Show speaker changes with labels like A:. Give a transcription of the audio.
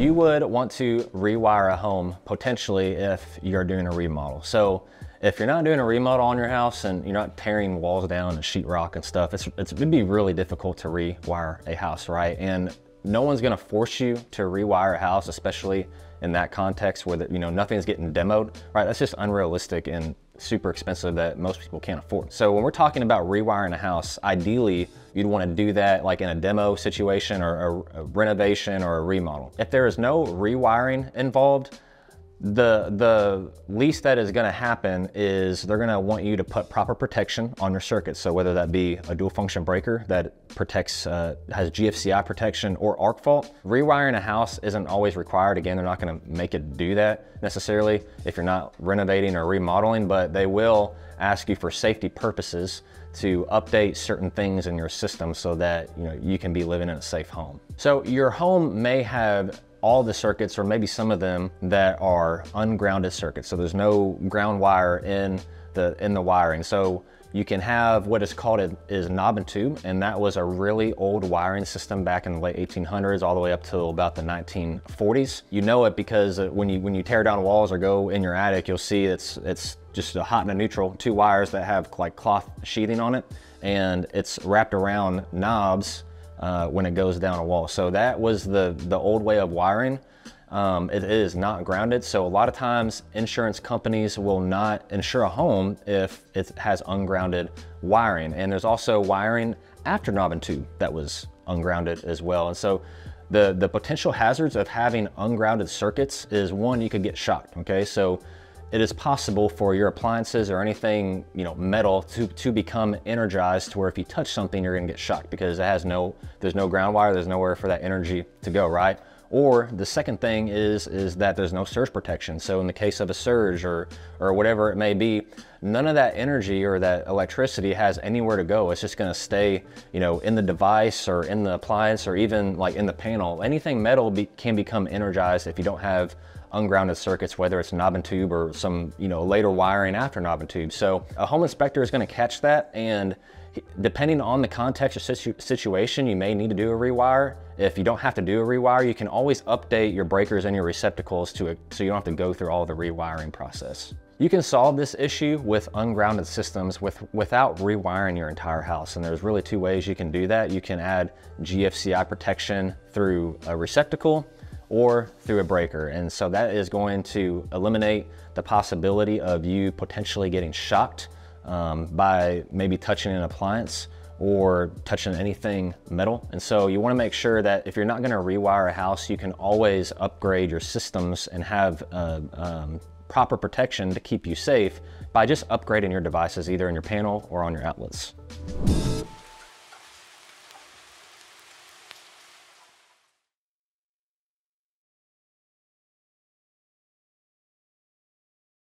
A: You would want to rewire a home potentially if you're doing a remodel. So if you're not doing a remodel on your house and you're not tearing walls down and sheetrock and stuff, it's, it's it'd be really difficult to rewire a house, right? And no one's gonna force you to rewire a house, especially in that context where the, you know nothing's getting demoed, right? That's just unrealistic and super expensive that most people can't afford. So when we're talking about rewiring a house, ideally you'd want to do that like in a demo situation or a, a renovation or a remodel. If there is no rewiring involved, the, the least that is gonna happen is they're gonna want you to put proper protection on your circuit. So whether that be a dual function breaker that protects, uh, has GFCI protection or arc fault, rewiring a house isn't always required. Again, they're not gonna make it do that necessarily if you're not renovating or remodeling, but they will ask you for safety purposes to update certain things in your system so that you know you can be living in a safe home. So your home may have all the circuits or maybe some of them that are ungrounded circuits. So there's no ground wire in the, in the wiring. So you can have what is called a, is knob and tube, and that was a really old wiring system back in the late 1800s, all the way up to about the 1940s. You know it because uh, when you when you tear down walls or go in your attic, you'll see it's it's just a hot and a neutral, two wires that have like cloth sheathing on it, and it's wrapped around knobs uh, when it goes down a wall. So that was the, the old way of wiring. Um, it is not grounded. So a lot of times insurance companies will not insure a home if it has ungrounded wiring. And there's also wiring after knob and tube that was ungrounded as well. And so the, the potential hazards of having ungrounded circuits is one, you could get shocked, okay? So it is possible for your appliances or anything, you know, metal to, to become energized to where if you touch something, you're gonna get shocked because it has no, there's no ground wire, there's nowhere for that energy to go, right? Or the second thing is, is that there's no surge protection. So in the case of a surge or, or whatever it may be, none of that energy or that electricity has anywhere to go. It's just gonna stay, you know, in the device or in the appliance or even like in the panel. Anything metal be, can become energized if you don't have ungrounded circuits, whether it's knob and tube or some, you know, later wiring after knob and tube. So a home inspector is gonna catch that and depending on the context or situ situation, you may need to do a rewire. If you don't have to do a rewire, you can always update your breakers and your receptacles to so you don't have to go through all the rewiring process. You can solve this issue with ungrounded systems with, without rewiring your entire house. And there's really two ways you can do that. You can add GFCI protection through a receptacle or through a breaker. And so that is going to eliminate the possibility of you potentially getting shocked um, by maybe touching an appliance or touching anything metal. And so you wanna make sure that if you're not gonna rewire a house, you can always upgrade your systems and have uh, um, proper protection to keep you safe by just upgrading your devices either in your panel or on your outlets.